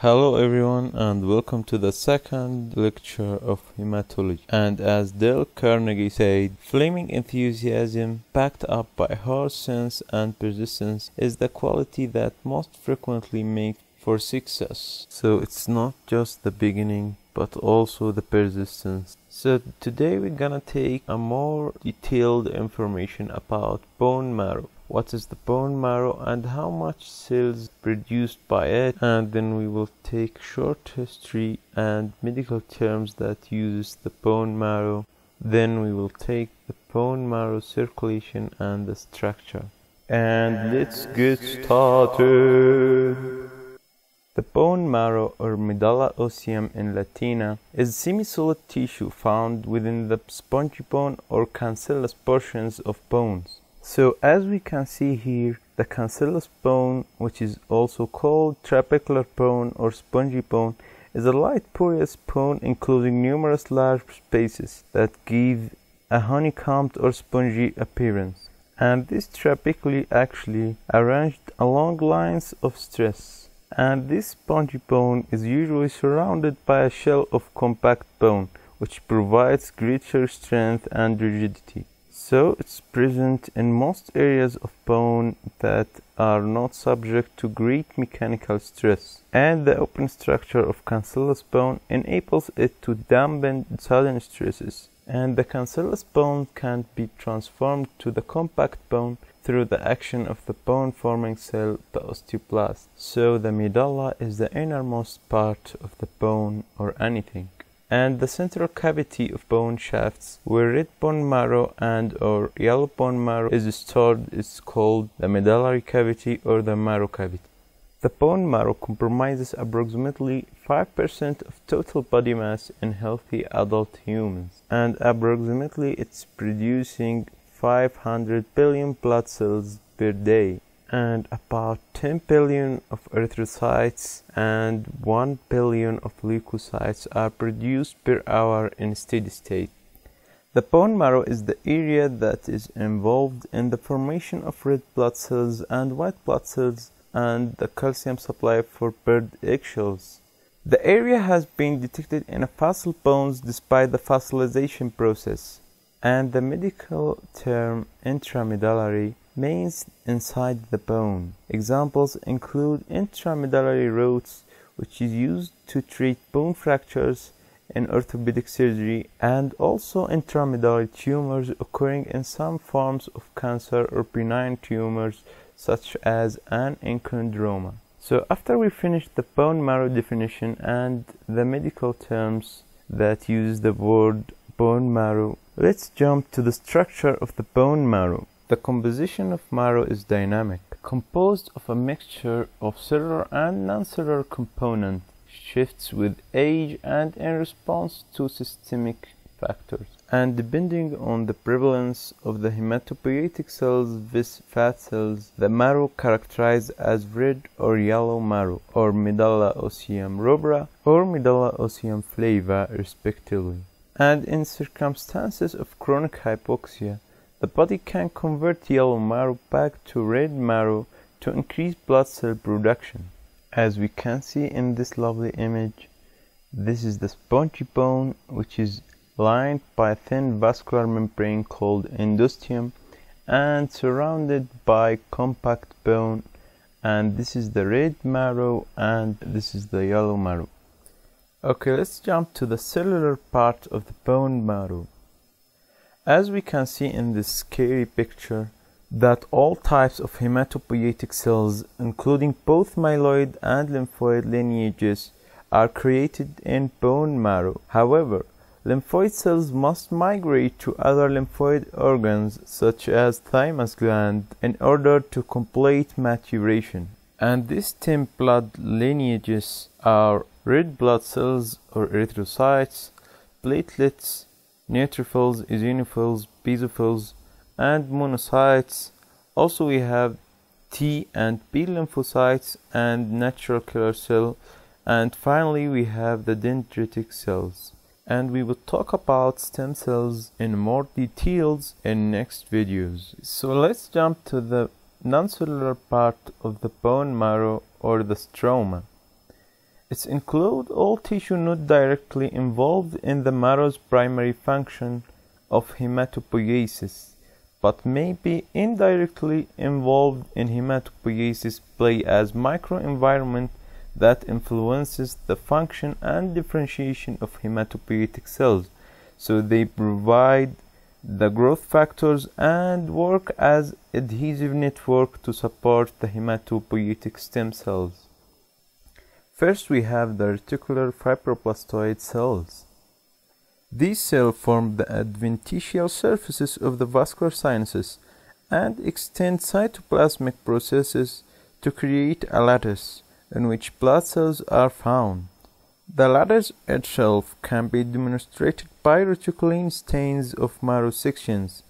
Hello everyone and welcome to the second lecture of hematology. And as Dale Carnegie said, flaming enthusiasm backed up by hard sense and persistence is the quality that most frequently makes for success. So it's not just the beginning but also the persistence. So today we're gonna take a more detailed information about bone marrow what is the bone marrow and how much cells produced by it. And then we will take short history and medical terms that uses the bone marrow. Then we will take the bone marrow circulation and the structure. And let's get started. The bone marrow or medulla ossium in Latina is semi-solid tissue found within the spongy bone or cancellous portions of bones so as we can see here, the cancellous bone, which is also called trabecular bone or spongy bone, is a light porous bone enclosing numerous large spaces that give a honeycombed or spongy appearance. And this trabeculae actually arranged along lines of stress. And this spongy bone is usually surrounded by a shell of compact bone, which provides greater strength and rigidity. So it's present in most areas of bone that are not subject to great mechanical stress. And the open structure of cancellous bone enables it to dampen sudden stresses. And the cancellous bone can be transformed to the compact bone through the action of the bone forming cell, the osteoblast. So the medulla is the innermost part of the bone or anything and the central cavity of bone shafts where red bone marrow and or yellow bone marrow is stored is called the medullary cavity or the marrow cavity. The bone marrow comprises approximately 5% of total body mass in healthy adult humans and approximately it's producing 500 billion blood cells per day and about 10 billion of erythrocytes and 1 billion of leukocytes are produced per hour in steady state. The bone marrow is the area that is involved in the formation of red blood cells and white blood cells and the calcium supply for bird eggshells. The area has been detected in fossil bones despite the fossilization process, and the medical term intramedullary means inside the bone. Examples include intramedullary rods, which is used to treat bone fractures in orthopedic surgery, and also intramedullary tumors occurring in some forms of cancer or benign tumors such as an enchondroma. So after we finish the bone marrow definition and the medical terms that use the word bone marrow, let's jump to the structure of the bone marrow. The composition of marrow is dynamic, composed of a mixture of cellular and non-cellular components, shifts with age and in response to systemic factors. And depending on the prevalence of the hematopoietic cells vis fat cells, the marrow characterized as red or yellow marrow, or medulla ossium rubra, or medulla ossium flava, respectively. And in circumstances of chronic hypoxia, the body can convert yellow marrow back to red marrow to increase blood cell production. As we can see in this lovely image, this is the spongy bone which is lined by a thin vascular membrane called endosteum and surrounded by compact bone and this is the red marrow and this is the yellow marrow. Okay, let's jump to the cellular part of the bone marrow. As we can see in this scary picture, that all types of hematopoietic cells, including both myeloid and lymphoid lineages, are created in bone marrow. However, lymphoid cells must migrate to other lymphoid organs such as thymus gland in order to complete maturation. And these stem blood lineages are red blood cells or erythrocytes, platelets, neutrophils, eosinophils, basophils, and monocytes. Also, we have T and B lymphocytes and natural killer cell. And finally, we have the dendritic cells. And we will talk about stem cells in more details in next videos. So let's jump to the non-cellular part of the bone marrow or the stroma. It includes all tissue not directly involved in the marrow's primary function of hematopoiesis, but may be indirectly involved in hematopoiesis play as microenvironment that influences the function and differentiation of hematopoietic cells, so they provide the growth factors and work as adhesive network to support the hematopoietic stem cells. First we have the reticular fibroblastoid cells. These cells form the adventitial surfaces of the vascular sinuses and extend cytoplasmic processes to create a lattice in which blood cells are found. The lattice itself can be demonstrated by reticulin stains of marrow sections,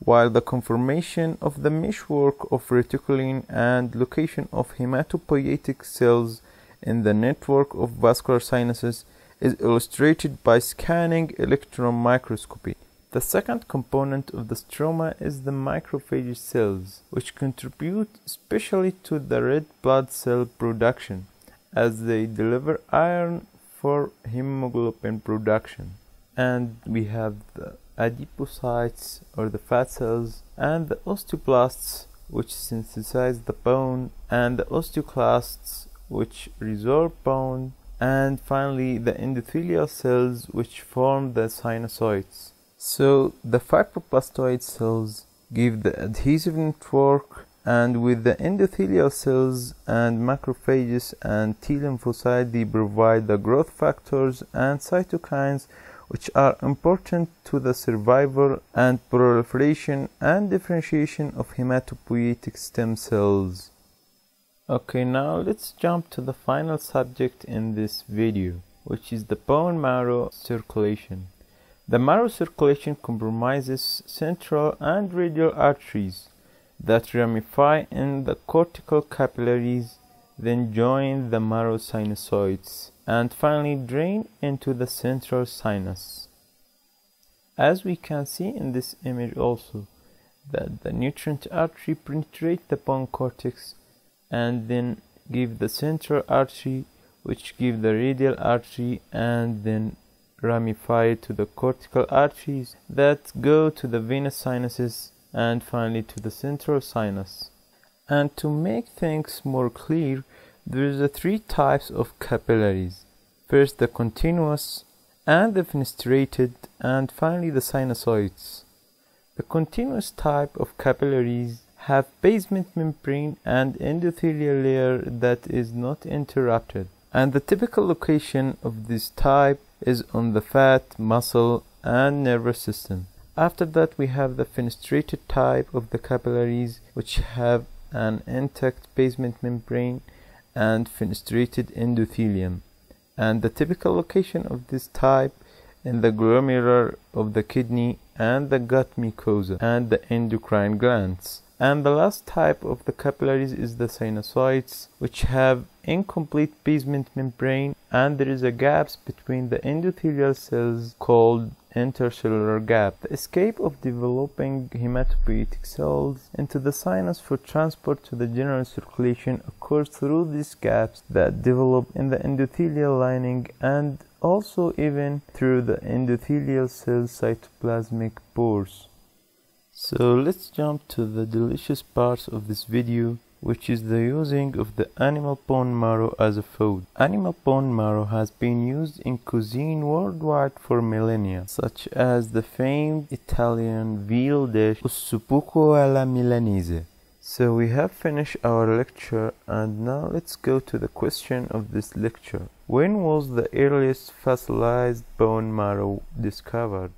while the conformation of the meshwork of reticulin and location of hematopoietic cells in the network of vascular sinuses is illustrated by scanning electron microscopy. The second component of the stroma is the macrophage cells, which contribute especially to the red blood cell production, as they deliver iron for hemoglobin production. And we have the adipocytes or the fat cells and the osteoblasts which synthesize the bone and the osteoclasts which resorb bone and finally the endothelial cells which form the sinusoids. So the fibroblastoid cells give the adhesive network and with the endothelial cells and macrophages and T lymphocytes they provide the growth factors and cytokines which are important to the survival and proliferation and differentiation of hematopoietic stem cells. Okay, now let's jump to the final subject in this video, which is the bone marrow circulation. The marrow circulation compromises central and radial arteries that ramify in the cortical capillaries, then join the marrow sinusoids, and finally drain into the central sinus. As we can see in this image also, that the nutrient artery penetrate the bone cortex and then give the central artery which give the radial artery and then ramify to the cortical arteries that go to the venous sinuses and finally to the central sinus. And to make things more clear, there is a three types of capillaries. First the continuous and the fenestrated and finally the sinusoids. The continuous type of capillaries have basement membrane and endothelial layer that is not interrupted. And the typical location of this type is on the fat, muscle, and nervous system. After that we have the fenestrated type of the capillaries which have an intact basement membrane and fenestrated endothelium. And the typical location of this type in the glomerular of the kidney and the gut mucosa and the endocrine glands. And the last type of the capillaries is the sinusoids, which have incomplete basement membrane and there is a gaps between the endothelial cells called intercellular gap. The escape of developing hematopoietic cells into the sinus for transport to the general circulation occurs through these gaps that develop in the endothelial lining and also even through the endothelial cell cytoplasmic pores. So let's jump to the delicious parts of this video which is the using of the animal bone marrow as a food. Animal bone marrow has been used in cuisine worldwide for millennia, such as the famed Italian veal dish Ossobuco alla Milanese. So we have finished our lecture and now let's go to the question of this lecture. When was the earliest fossilized bone marrow discovered?